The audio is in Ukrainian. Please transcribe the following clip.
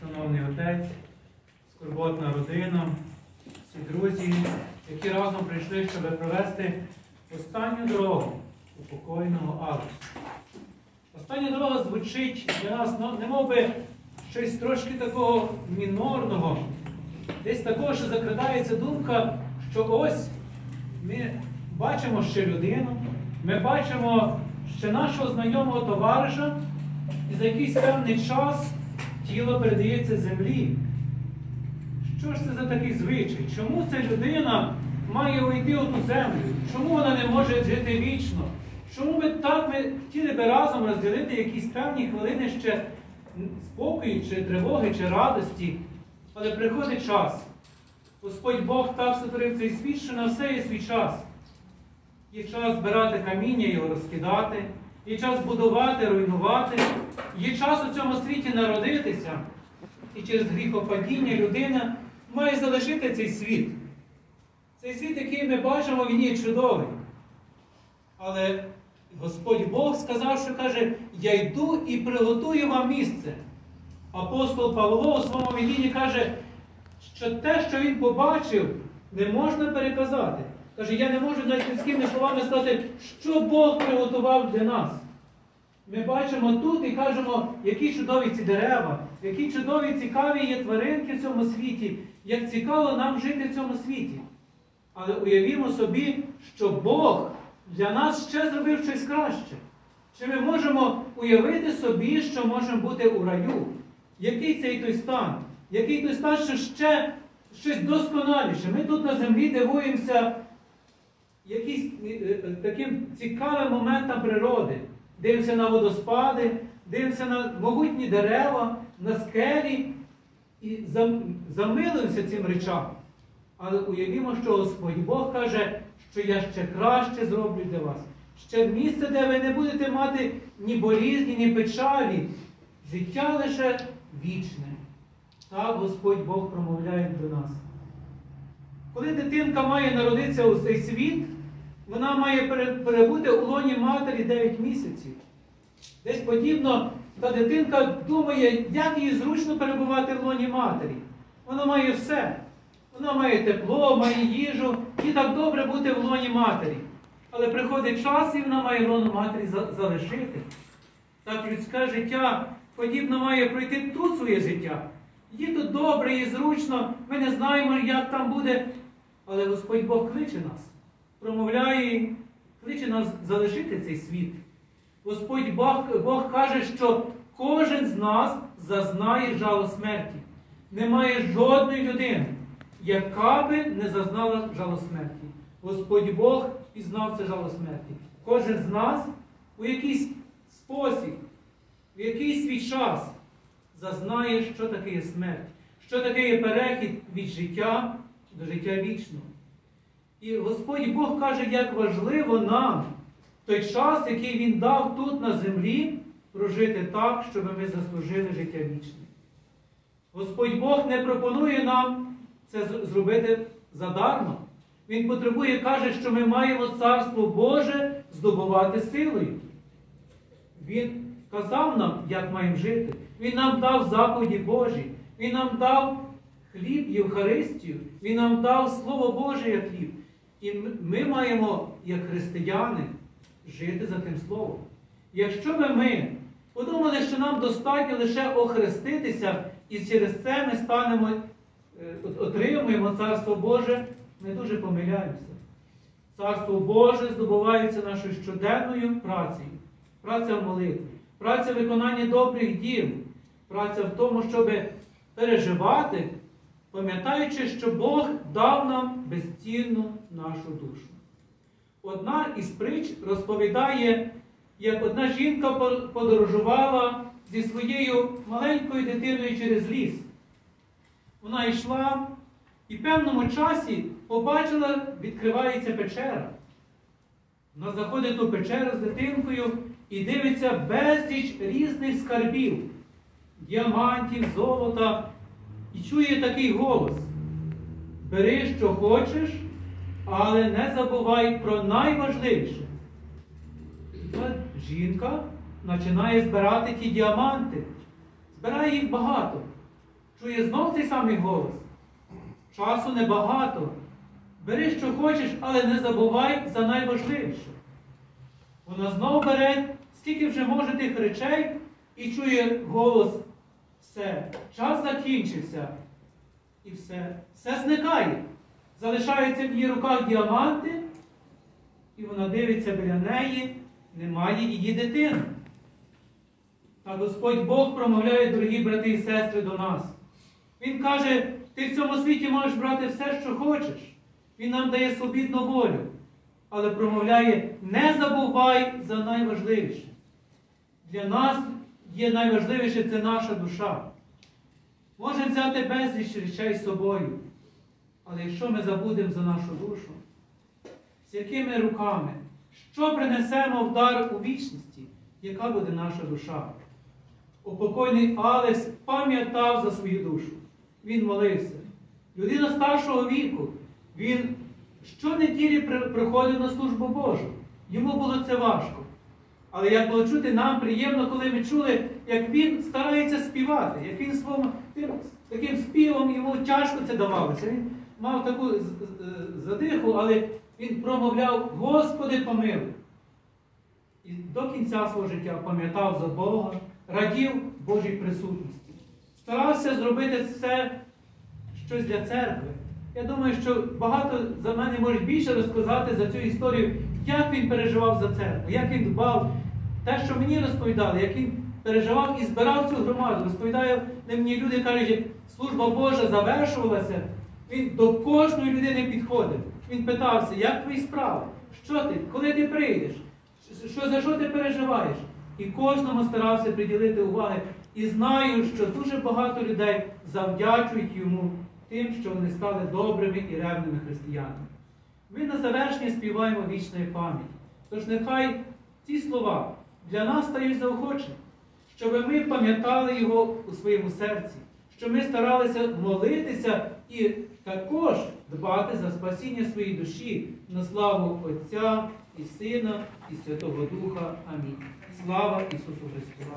шановний отець, скорботна родина, всі друзі, які разом прийшли, щоб провести останню дорогу упокоєного Алексу. Остання дорога звучить для нас, ну, немов би щось трошки такого мінорного, десь такого, що закрадається думка, що ось ми бачимо ще людину, ми бачимо ще нашого знайомого товариша, і за якийсь певний час тіло передається землі. Що ж це за такий звичай? Чому ця людина має уйти у ту землю? Чому вона не може жити вічно? Чому ми так ми хотіли би разом розділити якісь певні хвилини ще спокою, чи тривоги, чи радості? Але приходить час. Господь Бог так сотворив цей світ, що на все є свій час. Є час збирати каміння, його розкидати, є час будувати, руйнувати, є час у цьому світі народитися. І через гріхопадіння людина має залишити цей світ. Цей світ, який ми бачимо, він є чудовий. Але Господь Бог сказав, що каже, я йду і приготую вам місце. Апостол Павло у своєму видінні каже, що те, що він побачив, не можна переказати. Каже, я не можу навіть людськими словами сказати, що Бог приготував для нас. Ми бачимо тут і кажемо, які чудові ці дерева, які чудові цікаві є тваринки в цьому світі, як цікаво нам жити в цьому світі. Але уявімо собі, що Бог для нас ще зробив щось краще. Чи ми можемо уявити собі, що можемо бути у раю? Який цей той стан? Який той стан, що ще щось досконаліше? Ми тут на землі дивуємося якісь е, е, таким цікавим моментам природи. Дивимося на водоспади, дивимося на могутні дерева, на скелі і замилуємося цим речам. Але уявімо, що Господь Бог каже, що я ще краще зроблю для вас. Ще місце, де ви не будете мати ні болізні, ні печалі. Життя лише вічне. Так Господь Бог промовляє до нас. Коли дитинка має народитися у цей світ, вона має перебути у лоні матері 9 місяців. Десь подібно та дитинка думає, як їй зручно перебувати в лоні матері. Вона має все. Вона має тепло, має їжу, і так добре бути в лоні матері. Але приходить час, і вона має лону матері залишити. Так людське життя подібно має пройти тут своє життя. Їй тут добре, їй зручно, ми не знаємо, як там буде. Але Господь Бог кличе нас, промовляє, кличе нас залишити цей світ. Господь Бог, Бог каже, що кожен з нас зазнає жалу смерті. Немає жодної людини, яка би не зазнала жалу смерті. Господь Бог пізнав це жало смерті. Кожен з нас у якийсь спосіб, в якийсь свій час зазнає, що таке є смерть, що таке є перехід від життя до життя вічного. І Господь Бог каже, як важливо нам той час, який Він дав тут на землі, прожити так, щоб ми заслужили життя вічне. Господь Бог не пропонує нам це зробити задармо. Він потребує, каже, що ми маємо Царство Боже здобувати силою. Він сказав нам, як маємо жити. Він нам дав заповіді Божі. Він нам дав хліб Євхаристію, Він нам дав Слово Боже як хліб. І ми маємо, як християни, жити за тим словом. Якщо би ми подумали, що нам достатньо лише охреститися, і через це ми станемо, е, отримуємо Царство Боже, ми дуже помиляємося. Царство Боже здобувається нашою щоденною працею, праця в молитві, праця в виконанні добрих діл, праця в тому, щоб переживати, пам'ятаючи, що Бог дав нам безцінну нашу душу. Одна із притч розповідає, як одна жінка подорожувала зі своєю маленькою дитиною через ліс. Вона йшла і в певному часі побачила, відкривається печера. Вона заходить у печеру з дитинкою і дивиться безліч різних скарбів, діамантів, золота, і чує такий голос. Бери, що хочеш, але не забувай про найважливіше. Та жінка починає збирати ті діаманти, збирає їх багато. чує знов цей самий голос. Часу небагато. Бери, що хочеш, але не забувай за найважливіше. Вона знов бере, скільки вже може тих речей, і чує голос. Все, час закінчився. І все, все зникає. Залишаються в її руках діаманти, і вона дивиться біля неї, немає її дитини. Та Господь Бог промовляє, дорогі брати і сестри, до нас. Він каже, ти в цьому світі можеш брати все, що хочеш. Він нам дає свобідну волю, але промовляє, не забувай за найважливіше. Для нас є найважливіше це наша душа. Можемо взяти безліч речей з собою. Але якщо ми забудемо за нашу душу, з якими руками, що принесемо в дар у вічності, яка буде наша душа? Упокойний Алекс пам'ятав за свою душу. Він молився. Людина старшого віку, він щонеділі при- приходив на службу Божу. Йому було це важко. Але як було чути, нам приємно, коли ми чули, як він старається співати, як він своїм тим, таким співом йому тяжко це давалося. Він мав таку задиху, але він промовляв, Господи, помилуй. І до кінця свого життя пам'ятав за Бога, радів Божій присутності. Старався зробити все щось для церкви. Я думаю, що багато за мене можуть більше розказати за цю історію, як він переживав за церкву, як він дбав. Те, що мені розповідали, як він переживав і збирав цю громаду. Розповідає мені люди кажуть, як служба Божа завершувалася, він до кожної людини підходив. Він питався, як твої справи? Що ти? Коли ти прийдеш? Що, за що ти переживаєш? І кожному старався приділити уваги. І знаю, що дуже багато людей завдячують йому тим, що вони стали добрими і ревними християнами. Ми на завершення співаємо вічної пам'яті. Тож нехай ці слова для нас стає заохоченням, щоб ми пам'ятали його у своєму серці, щоб ми старалися молитися і також дбати за спасіння своєї душі на славу Отця і Сина і Святого Духа. Амінь. Слава Ісусу Христу!